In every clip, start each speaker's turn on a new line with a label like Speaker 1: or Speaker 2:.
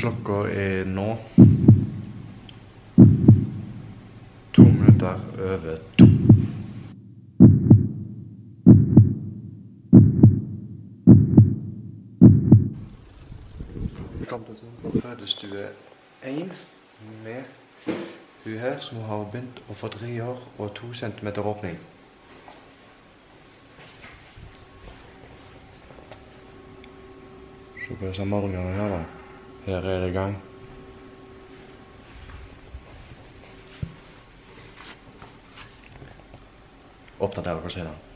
Speaker 1: Klokka er nå to minutter over to. Til på fødestue 1 med hun her som har begynt å få rier og to centimeter åpning. Se på disse målingene her, da. Her er det i gang. Oppdater dere senere.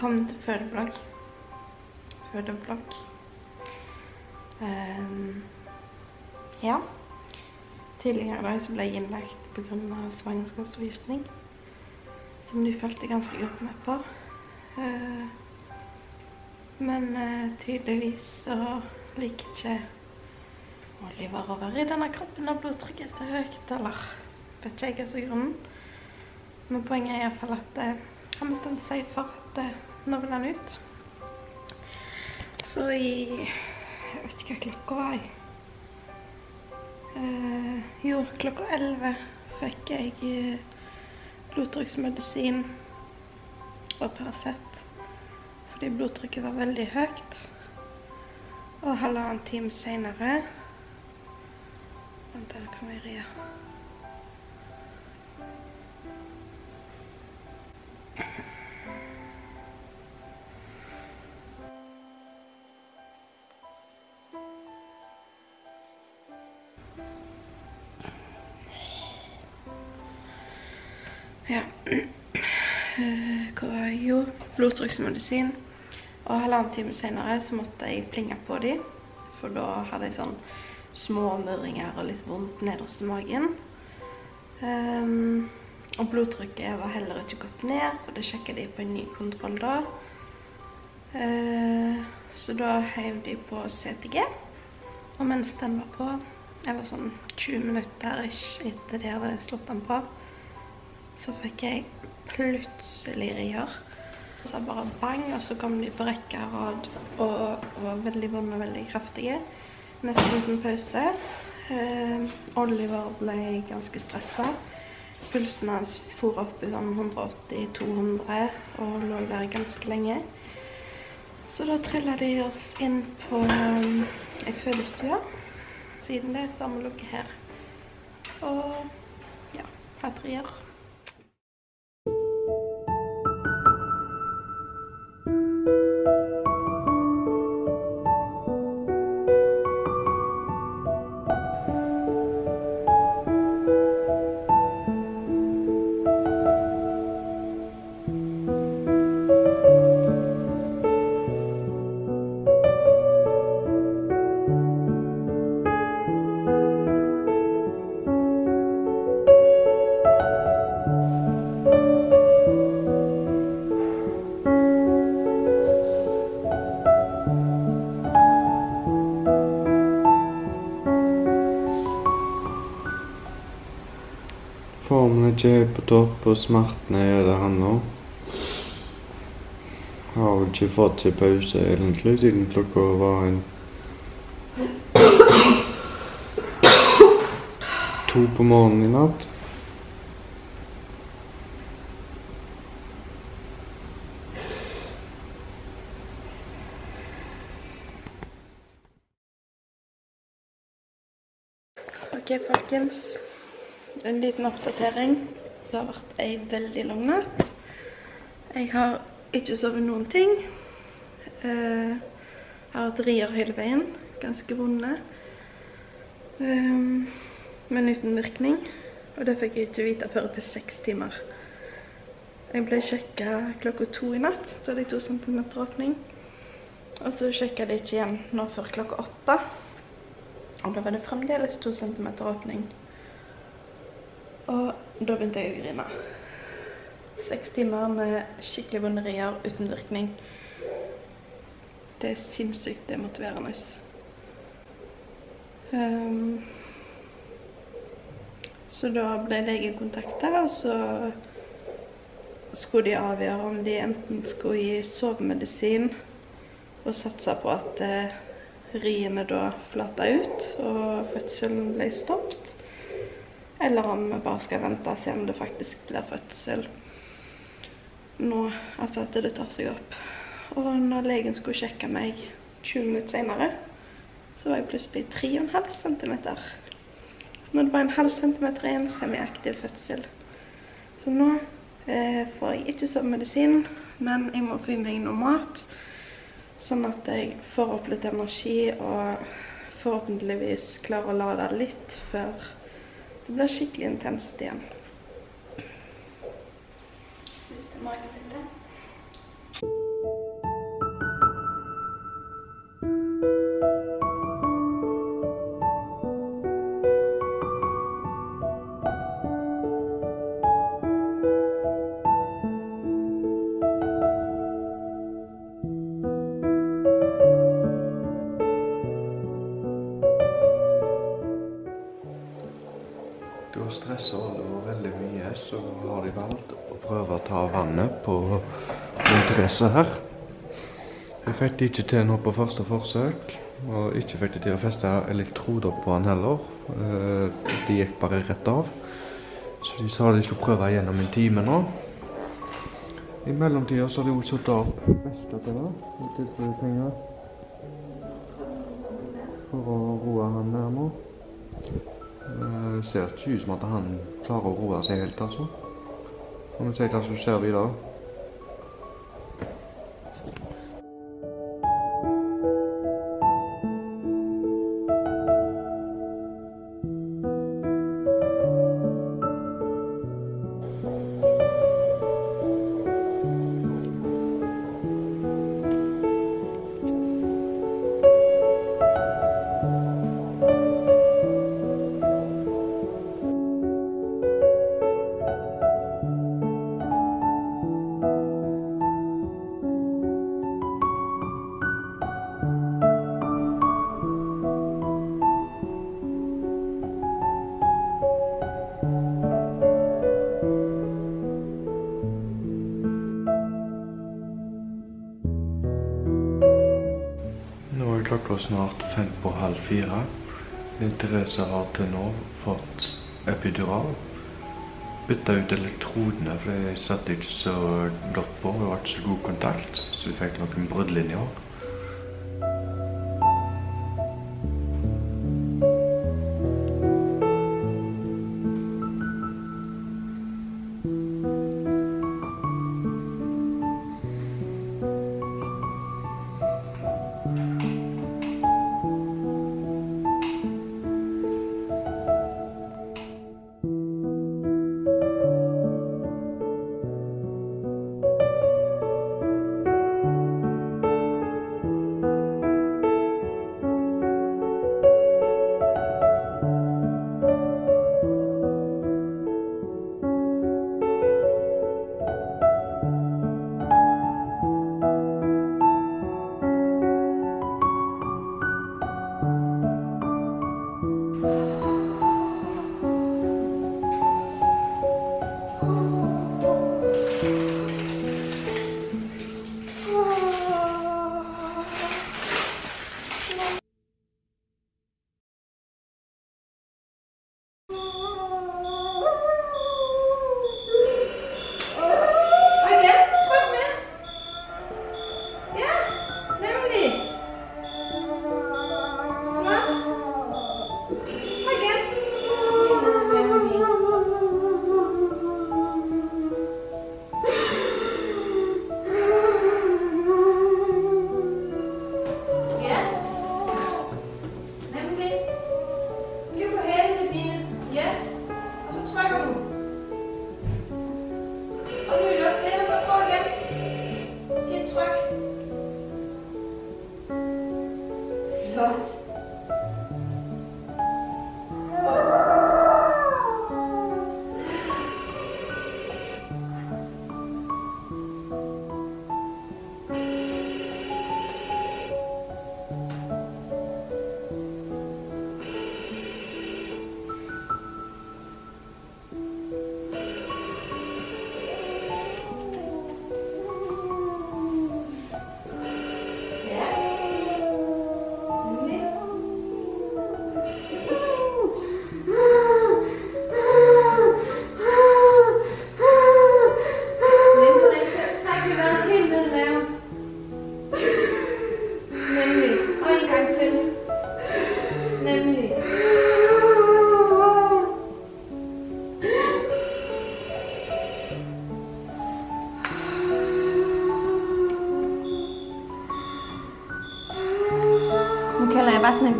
Speaker 2: Velkommen til fødeblogg. Fødeblogg. Um, ja. Tidligere i dag så ble jeg innlagt pga. svangerskapsforgiftning. Som de fulgte ganske godt med på. Uh, men uh, tydeligvis så liker ikke Oliver å være i denne kroppen når blodtrykket er så høyt, eller vet ikke jeg hva som er grunnen. Men poenget er iallfall at uh, han bestemte seg for at eh, nå vil den ut. Så i Jeg vet ikke hva klokka var. jeg. Eh, jo, klokka 11 fikk jeg blodtryksmedisin blodtrykksmedisin og Paracet fordi blodtrykket var veldig høyt. Og halvannen time senere Vent, der kan vi rie. Ja. Blodtrykksmedisin. Og halvannen time senere så måtte jeg plinge på dem. For da hadde jeg sånn små murringer og litt vondt nederst i magen. Um, og blodtrykket var heller ikke gått ned, for det sjekket de på en ny kontroll da. Uh, så da heiv de på CTG. Og mens den var på, eller sånn 20 minutter etter de hadde slått den på, så fikk jeg plutselig rier. Så bare bang, og så kom de på rekke og rad og var veldig vonde og veldig kraftige. Nesten uten pause. Eh, Oliver ble ganske stressa. Pulsen hans for opp i sånn 180-200 og lå der ganske lenge. Så da trilla de oss inn på um, ei fødestue. Siden det så har vi ligget her. Og ja, hatt
Speaker 1: Formen er ikke på topp, og smertene er der ennå. Har vel ikke fått seg pause egentlig siden klokka var en To på morgenen i natt.
Speaker 2: Ok, folkens. En liten oppdatering. Det har vært ei veldig lang natt. Jeg har ikke sovet noen ting. Eh, Jeg har hatt rier hele veien. Ganske vonde. Um, men uten virkning. Og det fikk jeg ikke vite før etter seks timer. Jeg ble sjekka klokka to i natt. Da hadde jeg to centimeter åpning. Og så sjekka jeg ikke igjen nå før klokka åtte. Og da var det fremdeles to centimeter åpning. Og da begynte jeg å grine. Seks timer med skikkelig vonderier uten virkning. Det er sinnssykt demotiverende. Um, så da ble legen kontakta, og så skulle de avgjøre om de enten skulle gi sovemedisin og satse på at eh, riene da flata ut og fødselen ble stoppet, eller om vi bare skal vente og se om det faktisk blir fødsel nå, altså at det tar seg opp. Og når legen skulle sjekke meg 20 minutter senere, så var jeg plutselig 3,5 cm. Så nå er det bare en halv centimeter igjen semiaktiv fødsel. Så nå eh, får jeg ikke sovemedisin, men jeg må få i meg noe mat. Sånn at jeg får opp litt energi og forhåpentligvis klarer å lade litt før det blir skikkelig intenst igjen. Siste magebilde.
Speaker 1: Da stresser over veldig mye, så har de valgt å prøve å ta vannet på Mon Therese her. Vi fikk det ikke til nå på første forsøk, og ikke fikk det til å feste elektroder på han heller. Eh, De gikk bare rett av. Så de sa de skulle prøve gjennom en time nå. I mellomtida så har de også satt opp belter til det. For å roe han ned nå. Det ser ikke ut som at han klarer å roe seg helt, altså. Kan vi se hva som skjer videre? Snart fem på halv fire. Therese har til nå fått epidural. Bytta ut elektrodene, for jeg satt ikke så godt på. Vi har ikke så god kontakt, så vi fikk noen bruddlinjer.
Speaker 3: 了。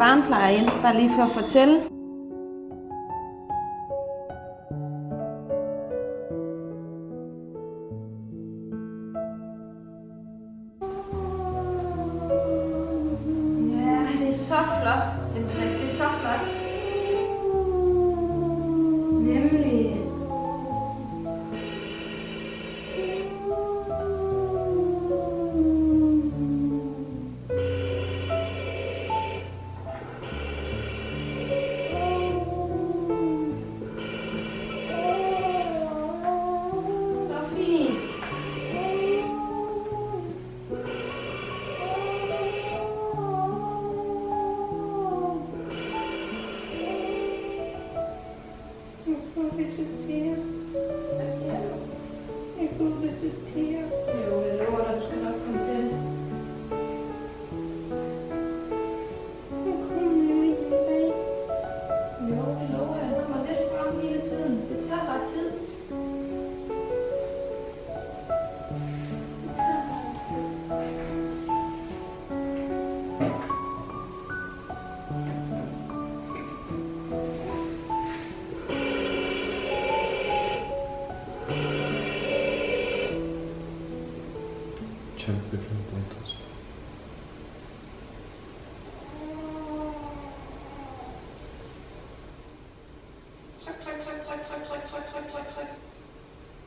Speaker 3: barnepleje, bare lige for at fortælle.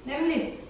Speaker 3: Nämlich